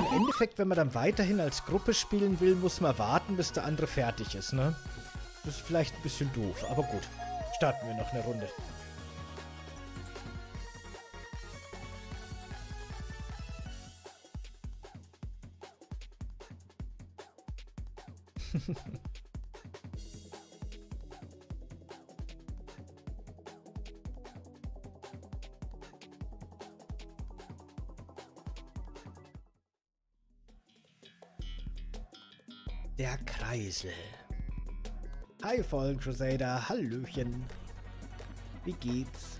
im Endeffekt, wenn man dann weiterhin als Gruppe spielen will, muss man warten, bis der andere fertig ist, ne? Das ist vielleicht ein bisschen doof, aber gut. Starten wir noch eine Runde. Der Kreisel. Hi, Fallen Crusader. Hallöchen. Wie geht's?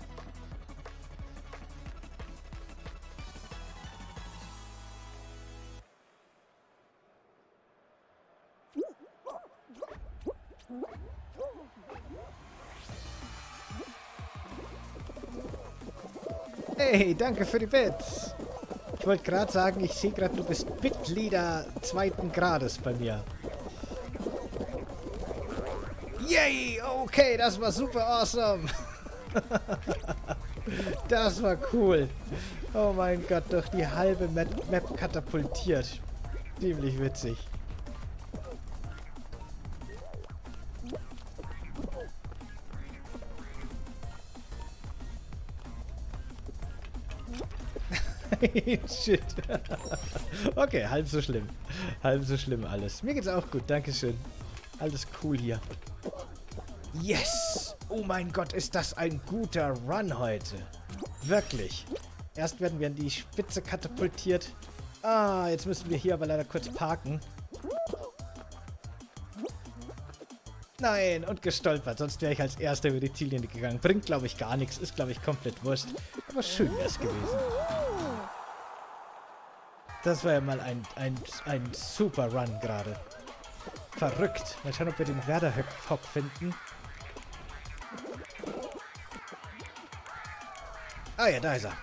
Hey, danke für die Bits. Ich wollte gerade sagen, ich sehe gerade, du bist Bitleader zweiten Grades bei mir. Yay! Okay, das war super awesome. das war cool. Oh mein Gott, durch die halbe Map, Map katapultiert. Ziemlich witzig. Shit. okay, halb so schlimm. Halb so schlimm alles. Mir geht's auch gut, Dankeschön. Alles cool hier. Yes! Oh mein Gott, ist das ein guter Run heute. Wirklich. Erst werden wir in die Spitze katapultiert. Ah, jetzt müssen wir hier aber leider kurz parken. Nein, und gestolpert. Sonst wäre ich als Erster über die Ziellinie gegangen. Bringt, glaube ich, gar nichts. Ist, glaube ich, komplett wurscht. Aber schön wäre es gewesen. Das war ja mal ein, ein, ein super Run gerade. Verrückt. Mal schauen, ob wir den Werder-Hop finden. Ah ja, da ist er.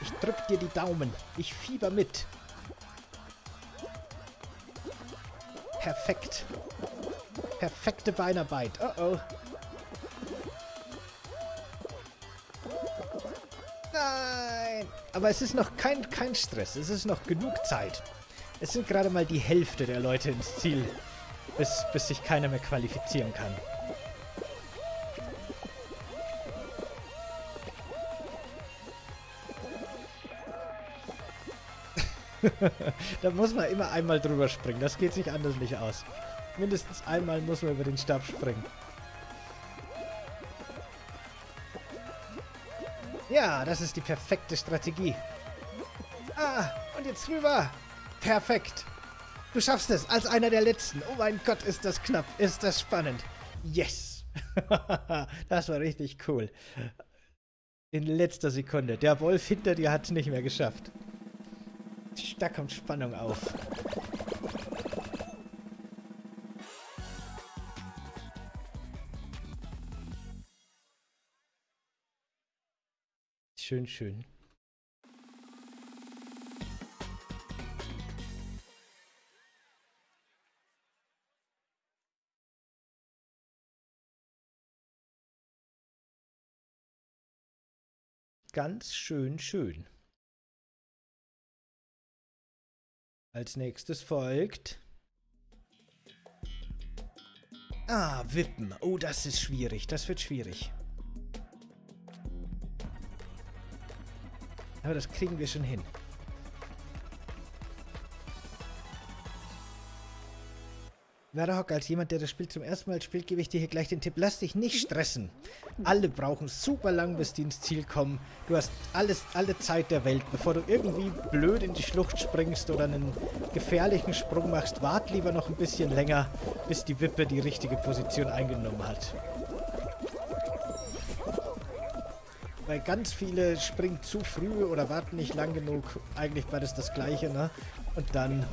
Ich drück dir die Daumen. Ich fieber mit. Perfekt. Perfekte Beinarbeit. Oh oh. Aber es ist noch kein, kein Stress. Es ist noch genug Zeit. Es sind gerade mal die Hälfte der Leute ins Ziel, bis, bis sich keiner mehr qualifizieren kann. da muss man immer einmal drüber springen. Das geht sich anders nicht aus. Mindestens einmal muss man über den Stab springen. Ja, das ist die perfekte Strategie. Ah, und jetzt rüber. Perfekt. Du schaffst es als einer der Letzten. Oh mein Gott, ist das knapp. Ist das spannend. Yes. das war richtig cool. In letzter Sekunde. Der Wolf hinter dir hat es nicht mehr geschafft. Da kommt Spannung auf. Schön, schön. Ganz schön, schön. Als nächstes folgt... Ah, Wippen. Oh, das ist schwierig. Das wird schwierig. Aber das kriegen wir schon hin. Werderhock, als jemand, der das Spiel zum ersten Mal spielt, gebe ich dir hier gleich den Tipp. Lass dich nicht stressen. Alle brauchen super lang, bis die ins Ziel kommen. Du hast alles, alle Zeit der Welt. Bevor du irgendwie blöd in die Schlucht springst oder einen gefährlichen Sprung machst, wart lieber noch ein bisschen länger, bis die Wippe die richtige Position eingenommen hat. Weil ganz viele springen zu früh oder warten nicht lang genug. Eigentlich war das das Gleiche, ne? Und dann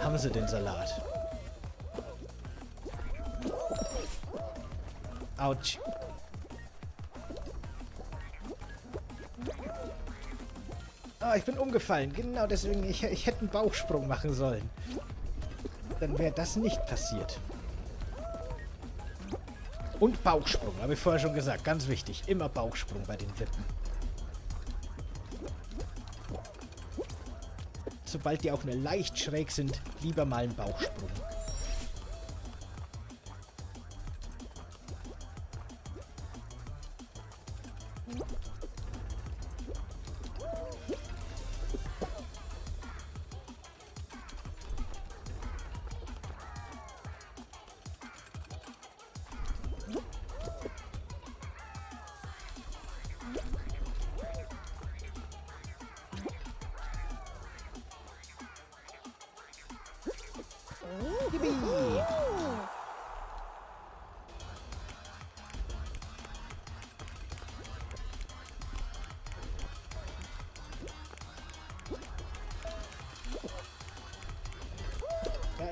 haben sie den Salat. Autsch. Ah, ich bin umgefallen. Genau deswegen, ich, ich hätte einen Bauchsprung machen sollen. Dann wäre das nicht passiert. Und Bauchsprung, habe ich vorher schon gesagt. Ganz wichtig. Immer Bauchsprung bei den Wippen. Sobald die auch nur leicht schräg sind, lieber mal einen Bauchsprung.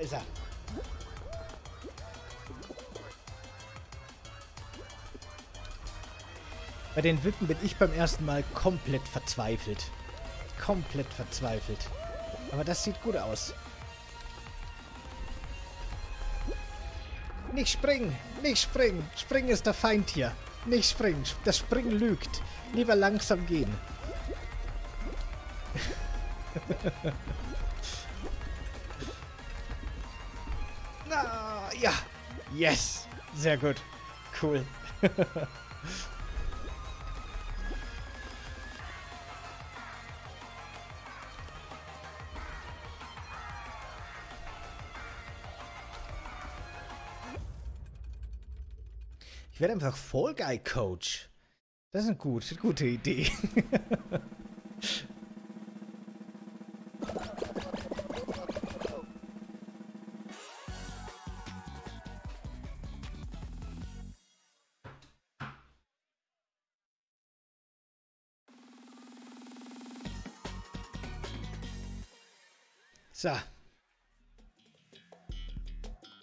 Ist er. Bei den Wippen bin ich beim ersten Mal komplett verzweifelt. Komplett verzweifelt. Aber das sieht gut aus. Nicht springen! Nicht springen! Springen ist der Feind hier. Nicht springen. Das Springen lügt. Lieber langsam gehen. Na, ja. Yes. Sehr gut. Cool. Ich werde einfach Fall Guy Coach. Das ist eine gute, gute Idee.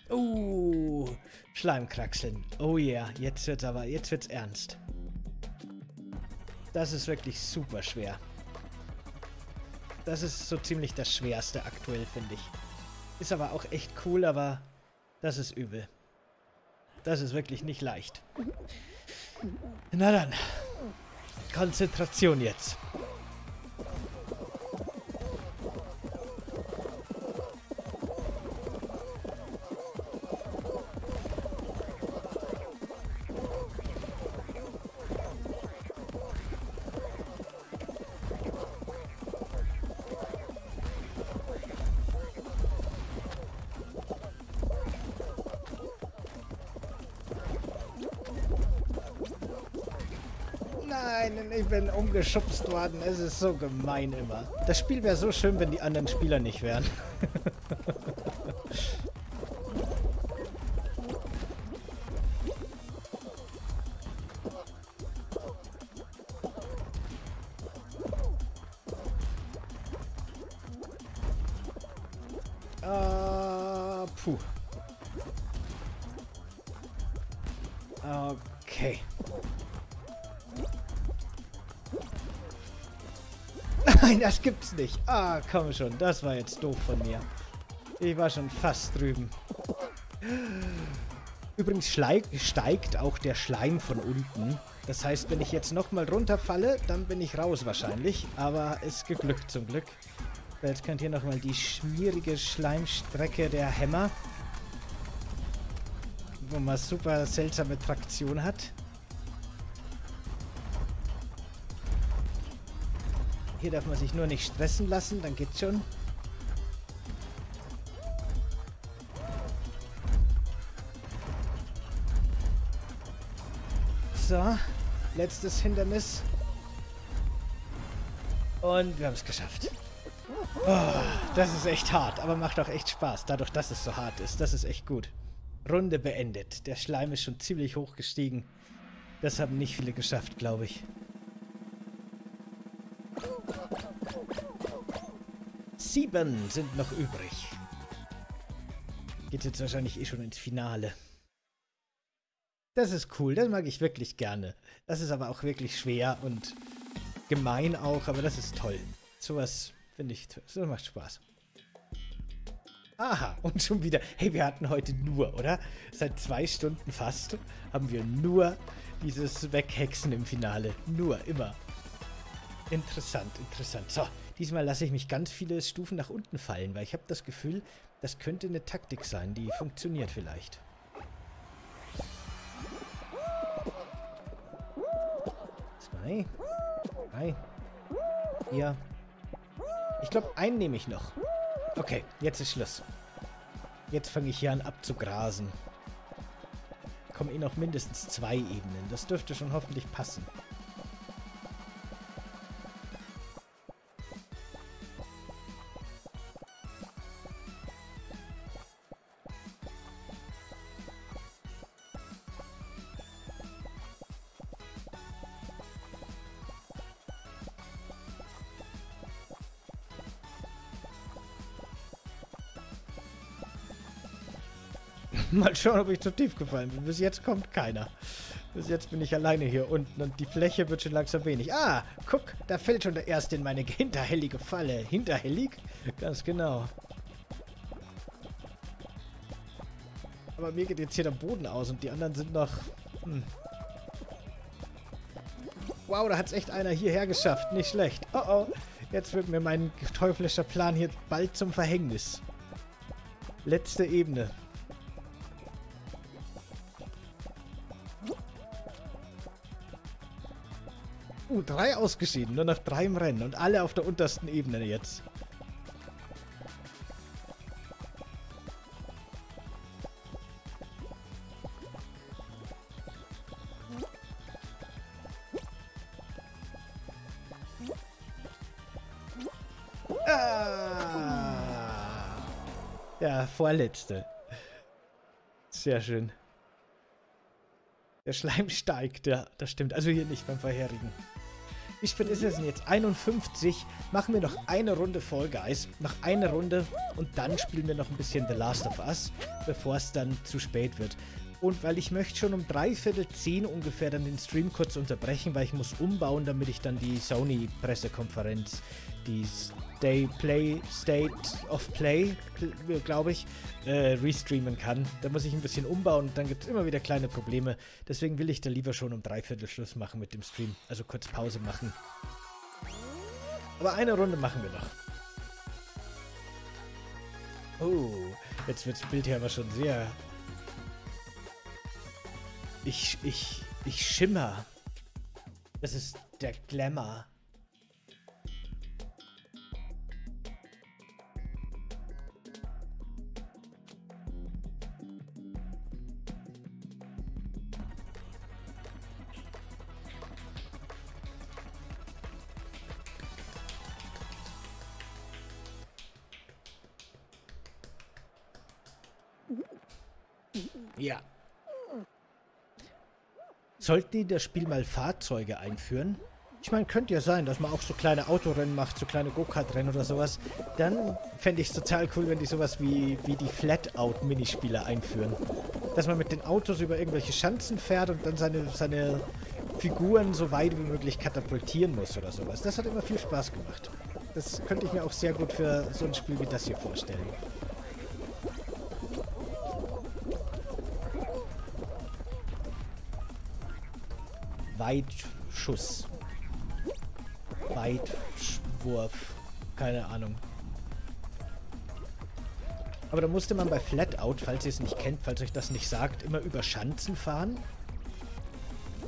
so. Uh, Schleimkraxeln. Oh yeah, jetzt wird's aber, jetzt wird's ernst. Das ist wirklich super schwer. Das ist so ziemlich das Schwerste aktuell, finde ich. Ist aber auch echt cool, aber das ist übel. Das ist wirklich nicht leicht. Na dann. Konzentration jetzt. Nein, ich bin umgeschubst worden. Es ist so gemein immer. Das Spiel wäre so schön, wenn die anderen Spieler nicht wären. das gibt's nicht. Ah, komm schon. Das war jetzt doof von mir. Ich war schon fast drüben. Übrigens steigt auch der Schleim von unten. Das heißt, wenn ich jetzt nochmal runterfalle, dann bin ich raus wahrscheinlich. Aber es geglückt zum Glück. Jetzt könnt ihr nochmal die schmierige Schleimstrecke der Hämmer. Wo man super seltsame Traktion hat. Hier darf man sich nur nicht stressen lassen, dann geht's schon. So, letztes Hindernis. Und wir haben es geschafft. Oh, das ist echt hart, aber macht auch echt Spaß, dadurch, dass es so hart ist. Das ist echt gut. Runde beendet. Der Schleim ist schon ziemlich hoch gestiegen. Das haben nicht viele geschafft, glaube ich. Sieben sind noch übrig. Geht jetzt wahrscheinlich eh schon ins Finale. Das ist cool, das mag ich wirklich gerne. Das ist aber auch wirklich schwer und gemein auch, aber das ist toll. Sowas finde ich, das macht Spaß. Aha, und schon wieder. Hey, wir hatten heute nur, oder? Seit zwei Stunden fast haben wir nur dieses Weghexen im Finale. Nur, immer. Interessant, interessant. So, Diesmal lasse ich mich ganz viele Stufen nach unten fallen, weil ich habe das Gefühl, das könnte eine Taktik sein, die funktioniert vielleicht. Zwei. Drei. Vier. Ich glaube, einen nehme ich noch. Okay, jetzt ist Schluss. Jetzt fange ich hier an abzugrasen. Kommen eh noch mindestens zwei Ebenen. Das dürfte schon hoffentlich passen. Mal schauen, ob ich zu tief gefallen bin. Bis jetzt kommt keiner. Bis jetzt bin ich alleine hier unten und die Fläche wird schon langsam wenig. Ah, guck, da fällt schon der erste in meine hinterhellige Falle. Hinterhellig? Ganz genau. Aber mir geht jetzt hier der Boden aus und die anderen sind noch... Hm. Wow, da hat es echt einer hierher geschafft. Nicht schlecht. Oh oh, jetzt wird mir mein teuflischer Plan hier bald zum Verhängnis. Letzte Ebene. Uh, drei ausgeschieden. Nur nach drei im Rennen. Und alle auf der untersten Ebene jetzt. Ah! Ja, vorletzte. Sehr schön. Der Schleim steigt, ja, das stimmt. Also hier nicht beim vorherigen. Wie spät ist es denn jetzt? 51. Machen wir noch eine Runde Fall Guys. Noch eine Runde und dann spielen wir noch ein bisschen The Last of Us, bevor es dann zu spät wird. Und weil ich möchte schon um dreiviertel zehn ungefähr dann den Stream kurz unterbrechen, weil ich muss umbauen, damit ich dann die Sony-Pressekonferenz, die Stay Play, State of Play, glaube ich, äh, restreamen kann. Da muss ich ein bisschen umbauen und dann gibt es immer wieder kleine Probleme. Deswegen will ich da lieber schon um dreiviertel Schluss machen mit dem Stream. Also kurz Pause machen. Aber eine Runde machen wir noch. Oh, jetzt wird das Bild hier aber schon sehr ich, ich, ich schimmer. Das ist der Glamour. Sollten die das Spiel mal Fahrzeuge einführen? Ich meine, könnte ja sein, dass man auch so kleine Autorennen macht, so kleine Go-Kart-Rennen oder sowas. Dann fände ich es total cool, wenn die sowas wie, wie die Flat-Out-Minispiele einführen. Dass man mit den Autos über irgendwelche Schanzen fährt und dann seine, seine Figuren so weit wie möglich katapultieren muss oder sowas. Das hat immer viel Spaß gemacht. Das könnte ich mir auch sehr gut für so ein Spiel wie das hier vorstellen. Weitschuss. Weitwurf. Keine Ahnung. Aber da musste man bei Flatout, falls ihr es nicht kennt, falls euch das nicht sagt, immer über Schanzen fahren.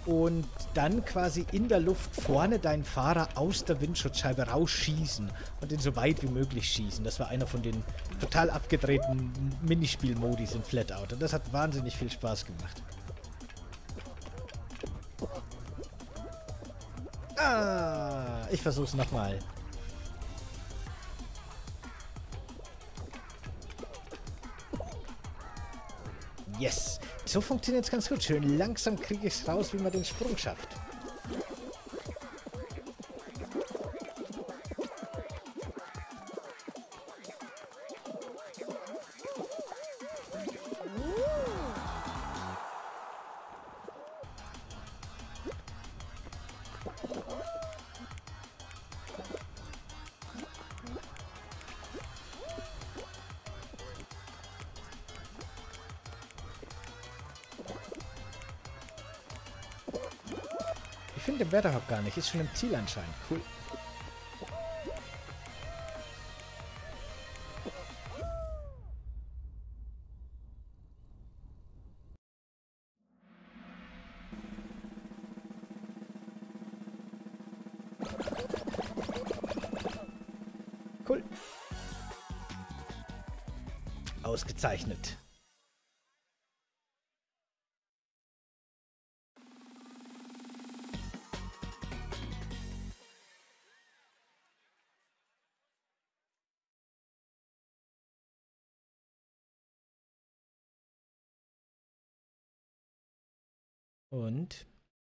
Und dann quasi in der Luft vorne deinen Fahrer aus der Windschutzscheibe rausschießen und ihn so weit wie möglich schießen. Das war einer von den total abgedrehten Minispielmodis in Flatout. Und das hat wahnsinnig viel Spaß gemacht. Ah, ich versuch's nochmal. Yes. So funktioniert's ganz gut. Schön langsam kriege ich's raus, wie man den Sprung schafft. Finde den Weatherhawk gar nicht. Ist schon im Ziel anscheinend. Cool.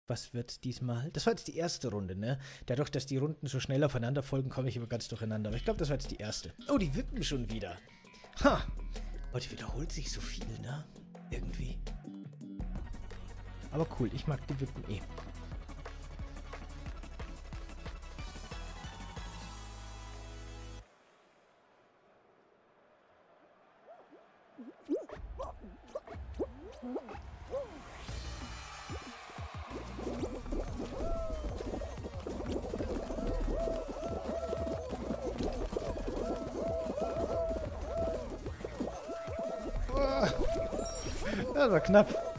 Was wird diesmal? Das war jetzt die erste Runde, ne? Dadurch, dass die Runden so schnell aufeinander folgen, komme ich immer ganz durcheinander. Aber ich glaube, das war jetzt die erste. Oh, die wippen schon wieder. Ha! Heute wiederholt sich so viel, ne? Irgendwie. Aber cool, ich mag die Wippen eh. Knapp.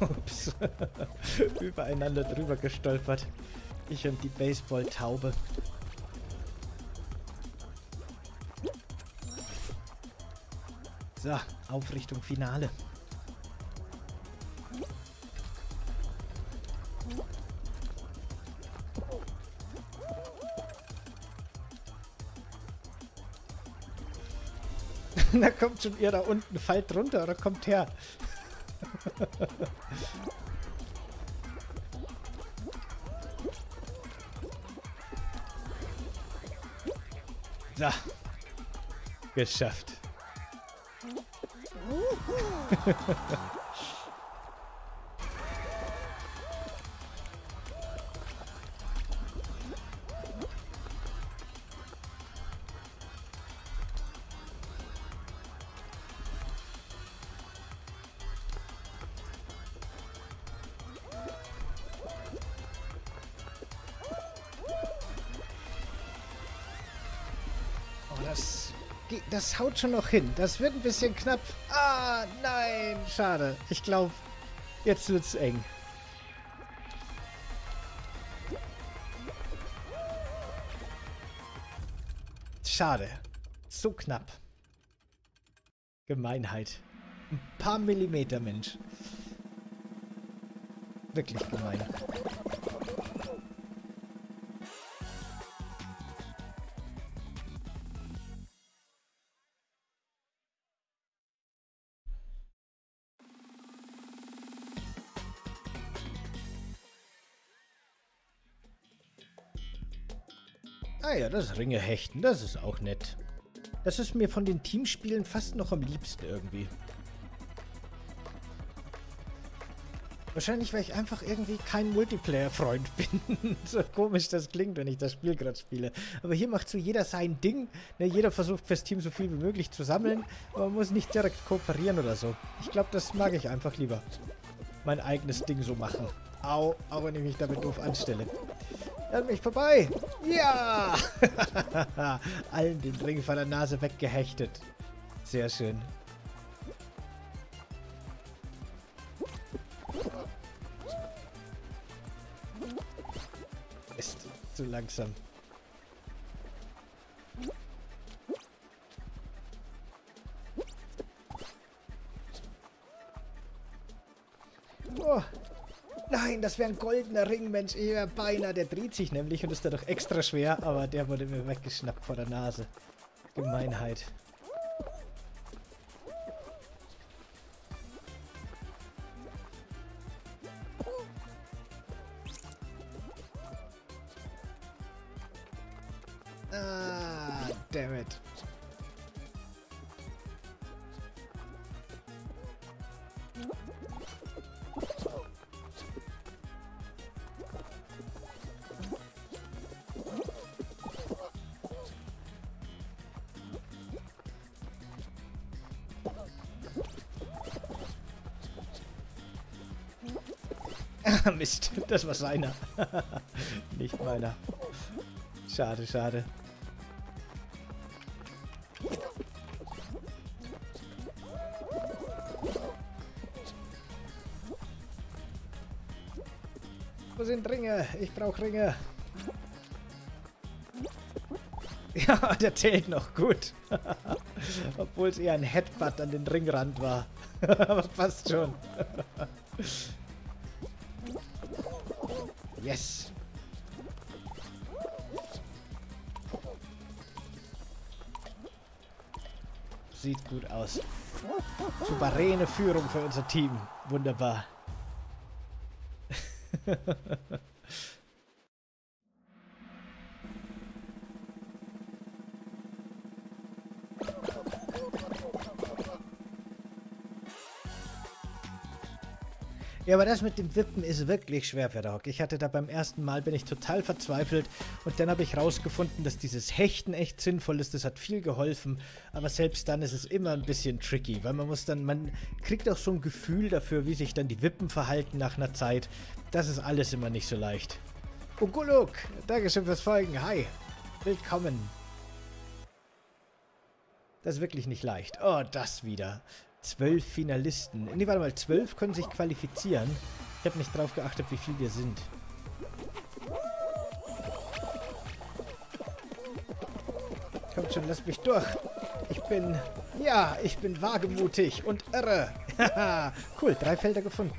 Ups. Übereinander drüber gestolpert. Ich und die Baseballtaube. So, auf Finale. da kommt schon ihr da unten, fallt runter oder kommt her. so. Geschafft. ハハハハ。Das haut schon noch hin. Das wird ein bisschen knapp. Ah, nein. Schade. Ich glaube, jetzt wird's eng. Schade. So knapp. Gemeinheit. Ein paar Millimeter, Mensch. Wirklich gemein. Ah ja, das Ringe hechten, das ist auch nett. Das ist mir von den Teamspielen fast noch am liebsten irgendwie. Wahrscheinlich, weil ich einfach irgendwie kein Multiplayer-Freund bin. so komisch das klingt, wenn ich das Spiel gerade spiele. Aber hier macht so jeder sein Ding. Ne, jeder versucht fürs Team so viel wie möglich zu sammeln. Aber man muss nicht direkt kooperieren oder so. Ich glaube, das mag ich einfach lieber. Mein eigenes Ding so machen. Au, auch wenn ich mich damit doof anstelle. Er mich vorbei. Ja! Allen den Ring von der Nase weggehechtet. Sehr schön. Ist zu langsam. Oh. Nein, das wäre ein goldener Ring, Mensch. Ich wäre beinahe. Der dreht sich nämlich und ist dadurch extra schwer, aber der wurde mir weggeschnappt vor der Nase. Gemeinheit. Ah, damn it. Mist, das war seiner. Nicht meiner. Schade, schade. Wo sind Ringe? Ich brauche Ringe. Ja, der zählt noch gut. Obwohl es eher ein Headbutt an den Ringrand war. Aber passt schon. Gut aus. Souveräne Führung für unser Team. Wunderbar. Ja, aber das mit dem Wippen ist wirklich schwer für Doc. Ich hatte da beim ersten Mal, bin ich total verzweifelt und dann habe ich rausgefunden, dass dieses Hechten echt sinnvoll ist. Das hat viel geholfen, aber selbst dann ist es immer ein bisschen tricky, weil man muss dann, man kriegt auch so ein Gefühl dafür, wie sich dann die Wippen verhalten nach einer Zeit. Das ist alles immer nicht so leicht. Uguluk, Dankeschön fürs Folgen. Hi, willkommen. Das ist wirklich nicht leicht. Oh, das wieder zwölf Finalisten. Nee, warte mal, zwölf können sich qualifizieren. Ich habe nicht drauf geachtet, wie viel wir sind. Kommt schon, lass mich durch. Ich bin... Ja, ich bin wagemutig und irre. cool, drei Felder gefunden.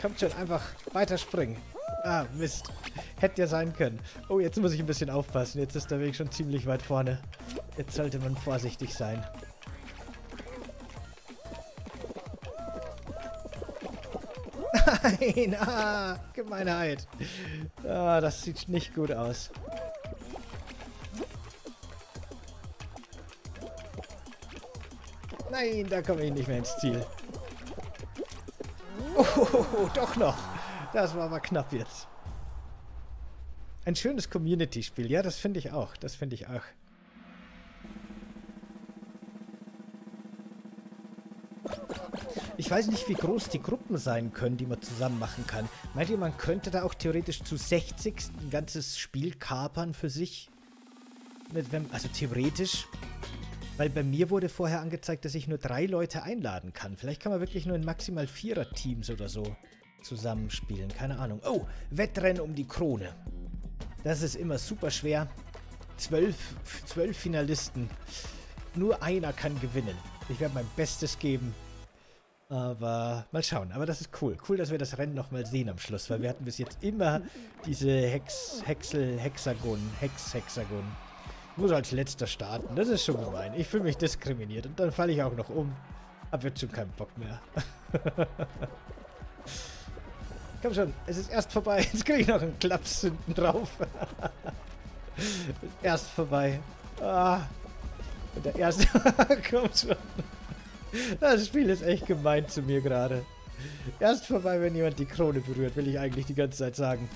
Kommt schon, einfach weiterspringen. Ah, Mist. Hätte ja sein können. Oh, jetzt muss ich ein bisschen aufpassen. Jetzt ist der Weg schon ziemlich weit vorne. Jetzt sollte man vorsichtig sein. Nein, ah, Gemeinheit. Ah, das sieht nicht gut aus. Nein, da komme ich nicht mehr ins Ziel. Oh, doch noch. Das war aber knapp jetzt. Ein schönes Community-Spiel. Ja, das finde ich auch. Das finde ich auch. Ich weiß nicht, wie groß die Gruppen sein können, die man zusammen machen kann. Meint ihr, man könnte da auch theoretisch zu 60 ein ganzes Spiel kapern für sich? also theoretisch. Weil bei mir wurde vorher angezeigt, dass ich nur drei Leute einladen kann. Vielleicht kann man wirklich nur in maximal Vierer-Teams oder so zusammenspielen. Keine Ahnung. Oh, Wettrennen um die Krone. Das ist immer super schwer. Zwölf, zwölf Finalisten. Nur einer kann gewinnen. Ich werde mein Bestes geben. Aber mal schauen. Aber das ist cool. Cool, dass wir das Rennen nochmal sehen am Schluss, weil wir hatten bis jetzt immer diese Hex, Hexel, Hexagon, Hex-Hexagon. Muss als letzter starten. Das ist schon gemein. Ich fühle mich diskriminiert und dann falle ich auch noch um. Hab jetzt schon keinen Bock mehr. Komm schon, es ist erst vorbei. Jetzt kriege ich noch einen Klaps hinten drauf. erst vorbei. Ah. Der erste... Komm schon. Das Spiel ist echt gemein zu mir gerade. Erst vorbei, wenn jemand die Krone berührt, will ich eigentlich die ganze Zeit sagen.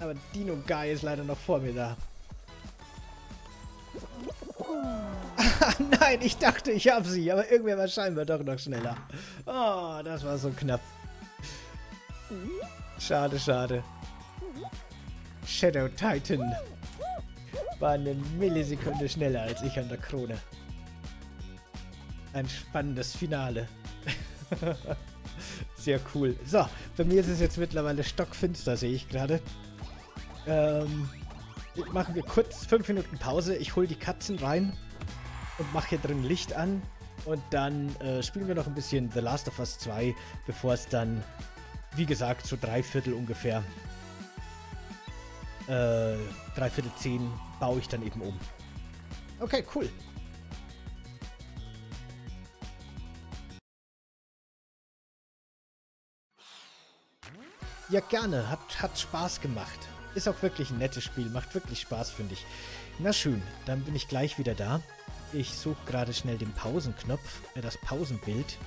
Aber Dino Guy ist leider noch vor mir da. Nein, ich dachte, ich habe sie, aber irgendwer war scheinbar doch noch schneller. Oh, das war so knapp. Schade, schade. Shadow Titan war eine Millisekunde schneller als ich an der Krone. Ein spannendes Finale. Sehr cool. So, bei mir ist es jetzt mittlerweile stockfinster, sehe ich gerade. Ähm, machen wir kurz 5 Minuten Pause. Ich hole die Katzen rein und mache hier drin Licht an. Und dann äh, spielen wir noch ein bisschen The Last of Us 2, bevor es dann, wie gesagt, so drei Viertel ungefähr, äh, drei Viertel zehn baue ich dann eben um. Okay, cool. Ja, gerne. Hat, hat Spaß gemacht. Ist auch wirklich ein nettes Spiel. Macht wirklich Spaß, finde ich. Na schön, dann bin ich gleich wieder da. Ich suche gerade schnell den Pausenknopf, äh, das Pausenbild.